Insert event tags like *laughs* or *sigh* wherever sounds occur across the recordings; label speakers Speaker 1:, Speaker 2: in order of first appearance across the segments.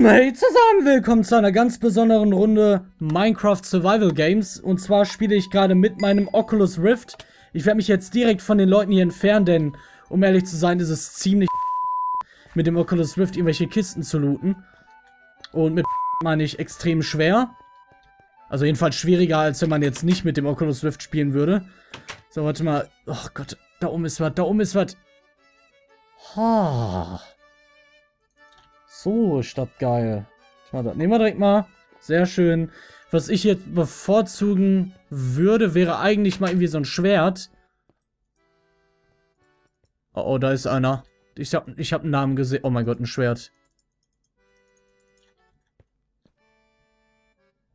Speaker 1: Hey zusammen, willkommen zu einer ganz besonderen Runde Minecraft Survival Games. Und zwar spiele ich gerade mit meinem Oculus Rift. Ich werde mich jetzt direkt von den Leuten hier entfernen, denn um ehrlich zu sein, ist es ziemlich *laughs* mit dem Oculus Rift irgendwelche Kisten zu looten. Und mit *laughs* meine ich extrem schwer. Also jedenfalls schwieriger, als wenn man jetzt nicht mit dem Oculus Rift spielen würde. So, warte mal. Oh Gott, da oben ist was, da oben ist was. Ha. So ist das geil. Das nehmen wir direkt mal. Sehr schön. Was ich jetzt bevorzugen würde, wäre eigentlich mal irgendwie so ein Schwert. Oh, oh da ist einer. Ich habe ich hab einen Namen gesehen. Oh mein Gott, ein Schwert.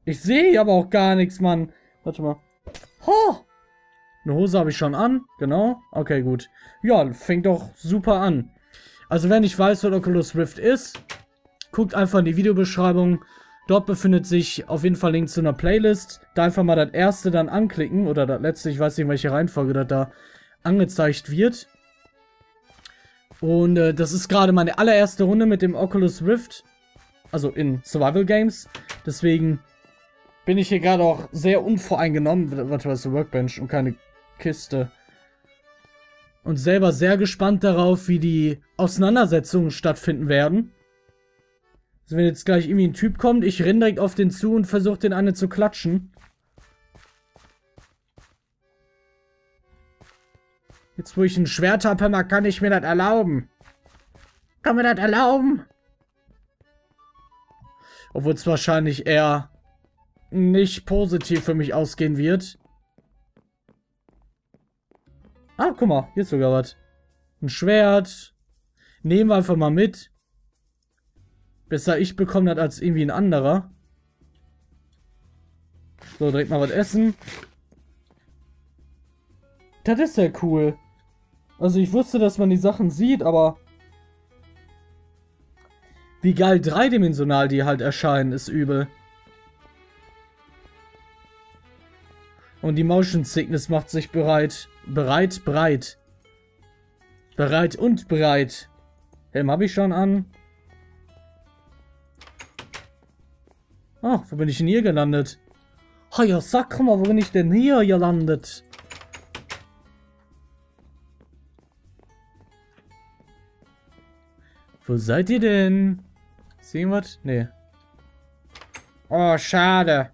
Speaker 1: Ich sehe aber auch gar nichts, Mann. Warte mal. Oh! Eine Hose habe ich schon an. Genau. Okay, gut. Ja, fängt doch super an. Also wenn ich weiß, was Oculus Rift ist, guckt einfach in die Videobeschreibung. Dort befindet sich auf jeden Fall Link zu einer Playlist. Da einfach mal das erste dann anklicken. Oder das letzte, ich weiß nicht, welche Reihenfolge das da angezeigt wird. Und äh, das ist gerade meine allererste Runde mit dem Oculus Rift. Also in Survival Games. Deswegen bin ich hier gerade auch sehr unvoreingenommen. Warte, was ist eine Workbench und keine Kiste. Und selber sehr gespannt darauf, wie die Auseinandersetzungen stattfinden werden. Also wenn jetzt gleich irgendwie ein Typ kommt, ich renn direkt auf den zu und versuche den eine zu klatschen. Jetzt, wo ich ein Schwert habe, kann ich mir das erlauben. Kann mir das erlauben? Obwohl es wahrscheinlich eher nicht positiv für mich ausgehen wird. Ah, guck mal, hier ist sogar was. Ein Schwert. Nehmen wir einfach mal mit. Besser ich bekomme das als irgendwie ein anderer. So, direkt mal was essen. Das ist ja cool. Also ich wusste, dass man die Sachen sieht, aber... Wie geil dreidimensional die halt erscheinen, ist übel. Und die Motion Sickness macht sich bereit. Bereit, breit. Bereit und breit. Helm habe ich schon an. Ach, wo bin ich denn hier gelandet? Ha ja, sag mal, wo bin ich denn hier gelandet? Wo seid ihr denn? Sehen was? Nee. Oh, schade.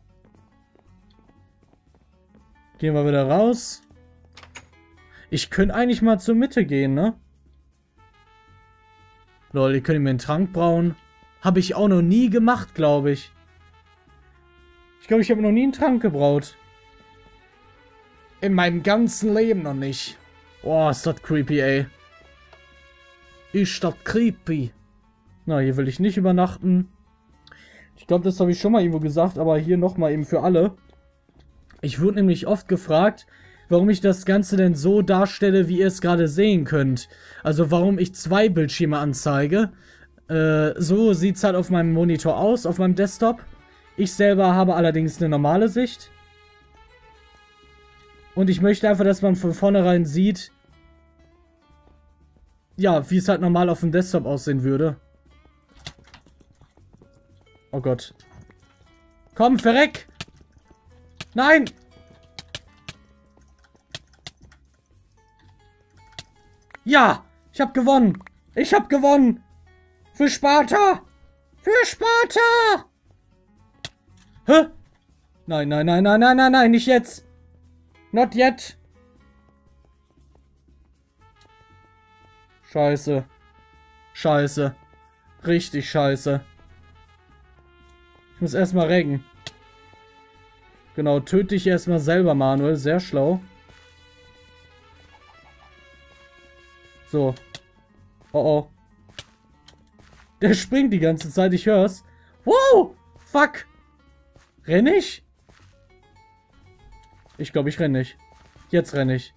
Speaker 1: Gehen wir wieder raus. Ich könnte eigentlich mal zur Mitte gehen, ne? Lol, ihr könnt mir einen Trank brauen. Habe ich auch noch nie gemacht, glaube ich. Ich glaube, ich habe noch nie einen Trank gebraut. In meinem ganzen Leben noch nicht. Boah, ist das creepy, ey. Ist das creepy. Na, hier will ich nicht übernachten. Ich glaube, das habe ich schon mal irgendwo gesagt, aber hier nochmal eben für alle. Ich wurde nämlich oft gefragt, warum ich das Ganze denn so darstelle, wie ihr es gerade sehen könnt. Also warum ich zwei Bildschirme anzeige. Äh, so sieht es halt auf meinem Monitor aus, auf meinem Desktop. Ich selber habe allerdings eine normale Sicht. Und ich möchte einfach, dass man von vornherein sieht, ja, wie es halt normal auf dem Desktop aussehen würde. Oh Gott. Komm, verreck! Nein! Ja! Ich hab gewonnen! Ich hab gewonnen! Für Sparta! Für Sparta! Hä? Nein, nein, nein, nein, nein, nein, nein, nicht jetzt! Not yet! Scheiße. Scheiße. Richtig scheiße. Ich muss erstmal reggen. Genau, töte dich erstmal selber, Manuel. Sehr schlau. So. Oh oh. Der springt die ganze Zeit, ich hör's. Wow! Fuck! Renn ich? Ich glaube, ich renne nicht. Jetzt renne ich.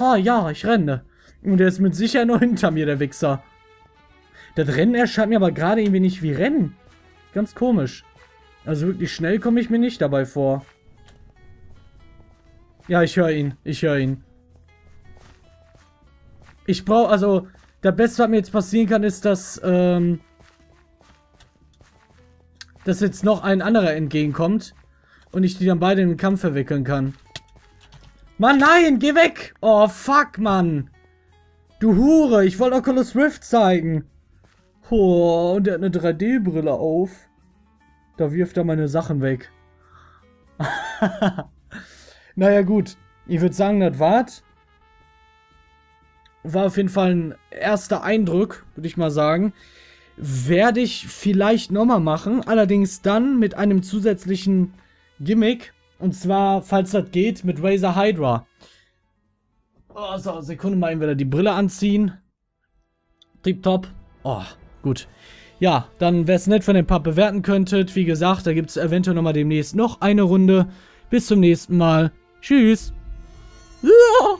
Speaker 1: Ha, ja, ich renne. Und der ist mit Sicherheit noch hinter mir, der Wichser. Das Rennen erscheint mir aber gerade irgendwie nicht wie Rennen. Ganz komisch. Also wirklich schnell komme ich mir nicht dabei vor. Ja, ich höre ihn. Ich höre ihn. Ich brauche, also, Das Beste, was mir jetzt passieren kann, ist, dass, ähm, dass jetzt noch ein anderer entgegenkommt und ich die dann beide in den Kampf verwickeln kann. Mann, nein, geh weg! Oh, fuck, Mann! Du Hure, ich wollte Oculus Rift zeigen. Oh, und er hat eine 3D-Brille auf. Da wirft er meine Sachen weg. *laughs* naja, gut. Ich würde sagen, das war's. War auf jeden Fall ein erster Eindruck, würde ich mal sagen. Werde ich vielleicht nochmal machen. Allerdings dann mit einem zusätzlichen Gimmick. Und zwar, falls das geht, mit Razer Hydra. Oh, so, Sekunde mal eben wieder die Brille anziehen. Tipptopp. Oh, gut. Ja, dann wäre es nett, wenn ihr ein paar bewerten könntet. Wie gesagt, da gibt es eventuell nochmal demnächst noch eine Runde. Bis zum nächsten Mal. Tschüss. Ja.